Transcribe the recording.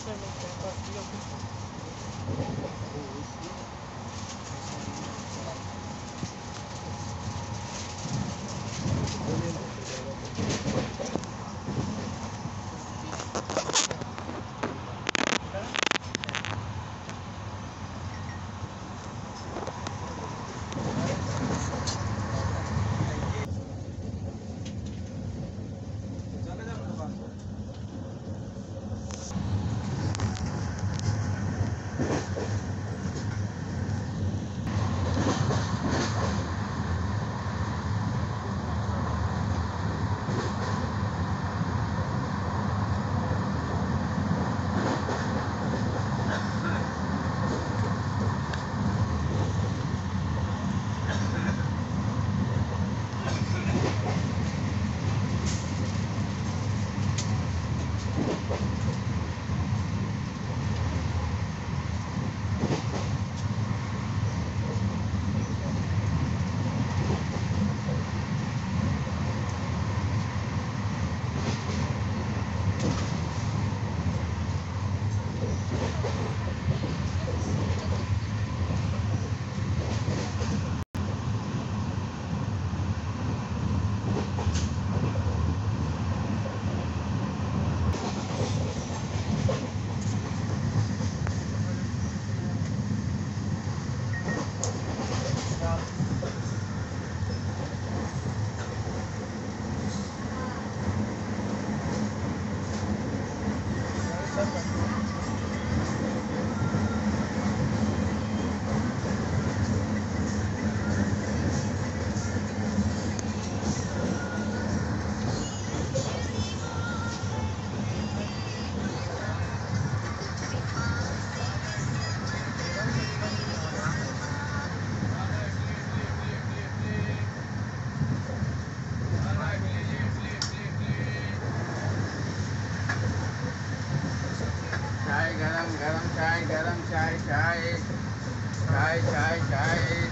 即系你唔得，只有啲，गरम गरम चाय गरम चाय चाय। चाय चाय चाय।